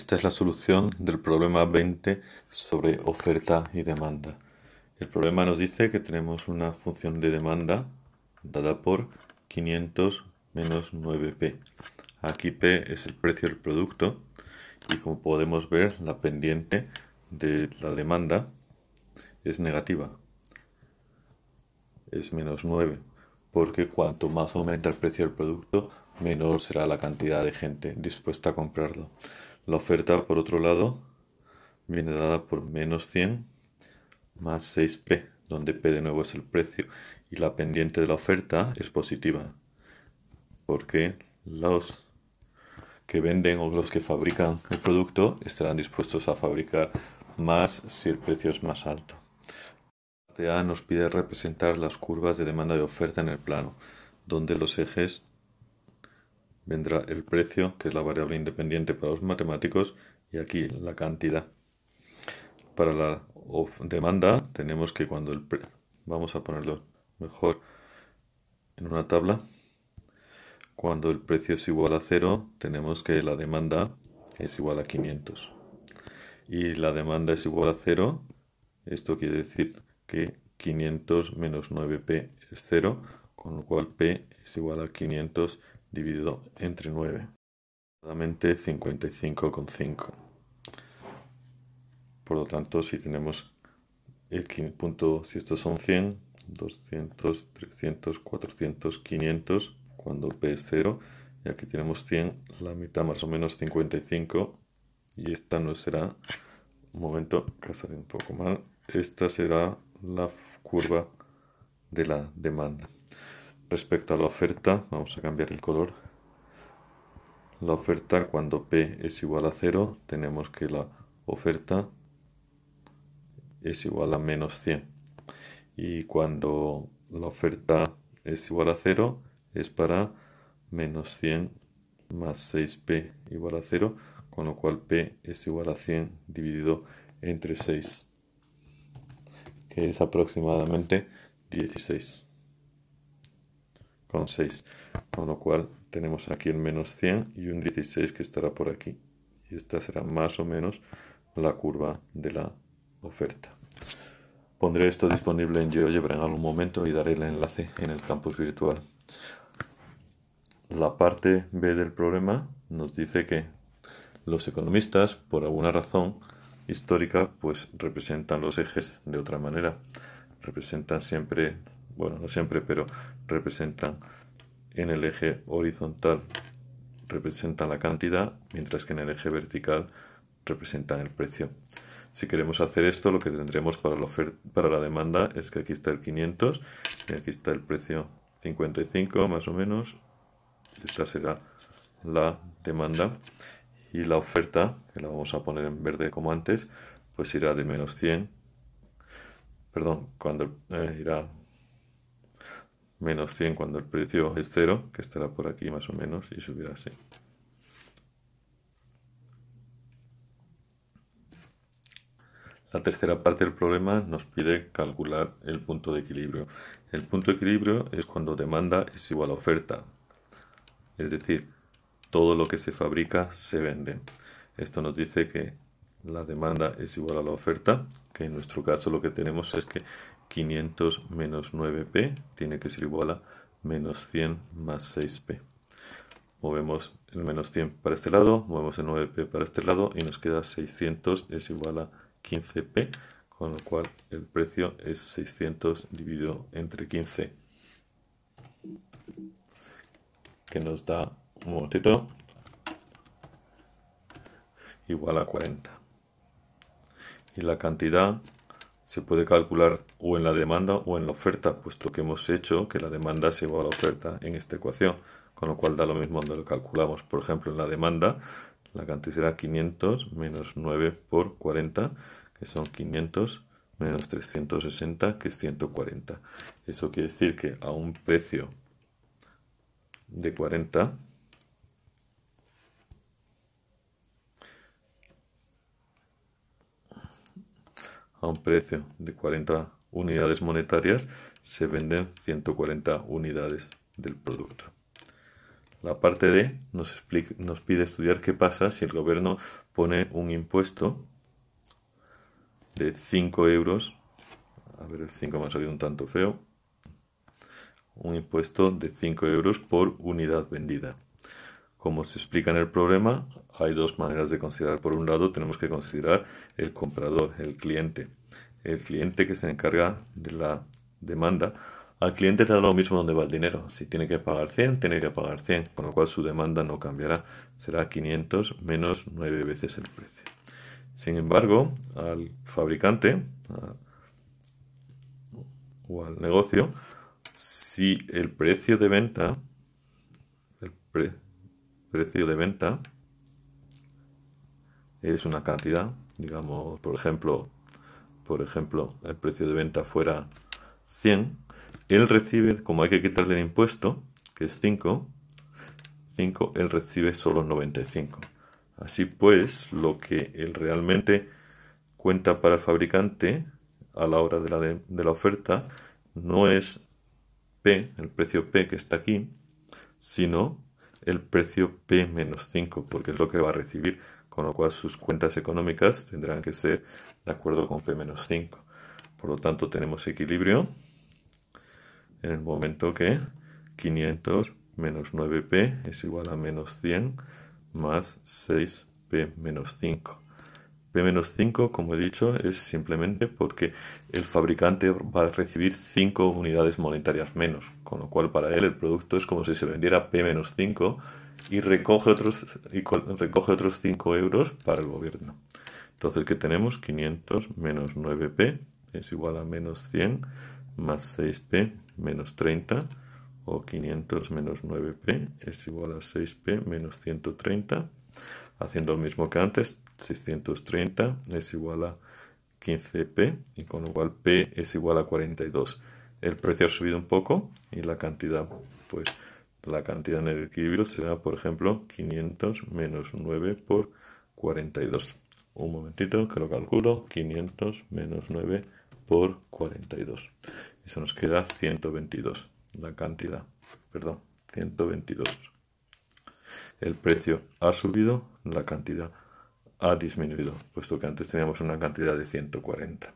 Esta es la solución del problema 20 sobre oferta y demanda. El problema nos dice que tenemos una función de demanda dada por 500 menos 9p. Aquí p es el precio del producto y como podemos ver la pendiente de la demanda es negativa. Es menos 9 porque cuanto más aumenta el precio del producto menor será la cantidad de gente dispuesta a comprarlo. La oferta, por otro lado, viene dada por menos 100 más 6p, donde p de nuevo es el precio y la pendiente de la oferta es positiva, porque los que venden o los que fabrican el producto estarán dispuestos a fabricar más si el precio es más alto. La parte A nos pide representar las curvas de demanda y oferta en el plano, donde los ejes vendrá el precio, que es la variable independiente para los matemáticos, y aquí la cantidad. Para la demanda tenemos que cuando el vamos a ponerlo mejor en una tabla, cuando el precio es igual a 0, tenemos que la demanda es igual a 500. Y la demanda es igual a 0, esto quiere decir que 500 menos 9p es 0, con lo cual p es igual a 500 dividido entre 9. Aproximadamente 55,5. Por lo tanto, si tenemos el punto, si estos son 100, 200, 300, 400, 500, cuando P es 0, y aquí tenemos 100, la mitad más o menos 55, y esta no será, un momento, casaré un poco mal, esta será la curva de la demanda. Respecto a la oferta, vamos a cambiar el color. La oferta cuando P es igual a 0, tenemos que la oferta es igual a menos 100. Y cuando la oferta es igual a 0, es para menos 100 más 6P igual a 0, con lo cual P es igual a 100 dividido entre 6, que es aproximadamente 16 con 6. Con lo cual tenemos aquí el menos 100 y un 16 que estará por aquí. Y esta será más o menos la curva de la oferta. Pondré esto disponible en GeoGebra en algún momento y daré el enlace en el campus virtual. La parte B del problema nos dice que los economistas, por alguna razón histórica, pues representan los ejes de otra manera. Representan siempre bueno, no siempre, pero representan en el eje horizontal representan la cantidad, mientras que en el eje vertical representan el precio. Si queremos hacer esto, lo que tendremos para la, para la demanda es que aquí está el 500 y aquí está el precio 55 más o menos. Esta será la demanda y la oferta, que la vamos a poner en verde como antes, pues irá de menos 100, perdón, cuando eh, irá menos 100 cuando el precio es 0, que estará por aquí más o menos, y subirá así. La tercera parte del problema nos pide calcular el punto de equilibrio. El punto de equilibrio es cuando demanda es igual a oferta. Es decir, todo lo que se fabrica se vende. Esto nos dice que la demanda es igual a la oferta, que en nuestro caso lo que tenemos es que 500 menos 9p tiene que ser igual a menos 100 más 6p. Movemos el menos 100 para este lado, movemos el 9p para este lado y nos queda 600 es igual a 15p, con lo cual el precio es 600 dividido entre 15, que nos da un momentito igual a 40. Y la cantidad se puede calcular o en la demanda o en la oferta, puesto que hemos hecho que la demanda es igual a la oferta en esta ecuación, con lo cual da lo mismo donde lo calculamos. Por ejemplo, en la demanda, la cantidad será 500 menos 9 por 40, que son 500 menos 360, que es 140. Eso quiere decir que a un precio de 40, a un precio de 40 unidades monetarias, se venden 140 unidades del producto. La parte D nos, nos pide estudiar qué pasa si el gobierno pone un impuesto de 5 euros. A ver, el 5 me ha salido un tanto feo. Un impuesto de 5 euros por unidad vendida. Como se explica en el problema, hay dos maneras de considerar. Por un lado, tenemos que considerar el comprador, el cliente. El cliente que se encarga de la demanda. Al cliente le da lo mismo donde va el dinero. Si tiene que pagar 100, tiene que pagar 100, con lo cual su demanda no cambiará. Será 500 menos 9 veces el precio. Sin embargo, al fabricante o al negocio, si el precio de venta, el precio de venta es una cantidad, digamos, por ejemplo, por ejemplo, el precio de venta fuera 100, él recibe, como hay que quitarle el impuesto, que es 5, 5, él recibe solo 95. Así pues, lo que él realmente cuenta para el fabricante a la hora de la, de, la oferta no es P, el precio P que está aquí, sino el precio P menos 5, porque es lo que va a recibir, con lo cual sus cuentas económicas tendrán que ser de acuerdo con P menos 5. Por lo tanto, tenemos equilibrio en el momento que 500 menos 9P es igual a menos 100 más 6p menos 5. p menos 5, como he dicho, es simplemente porque el fabricante va a recibir 5 unidades monetarias menos, con lo cual para él el producto es como si se vendiera p menos 5 y recoge otros, y recoge otros 5 euros para el gobierno. Entonces, ¿qué tenemos? 500 menos 9p es igual a menos 100 más 6p menos 30 o 500 menos 9p es igual a 6p menos 130. Haciendo lo mismo que antes, 630 es igual a 15p y con lo cual p es igual a 42. El precio ha subido un poco y la cantidad, pues la cantidad en el equilibrio será, por ejemplo, 500 menos 9 por 42. Un momentito que lo calculo. 500 menos 9 por 42. Eso nos queda 122 la cantidad, perdón, 122. El precio ha subido, la cantidad ha disminuido, puesto que antes teníamos una cantidad de 140.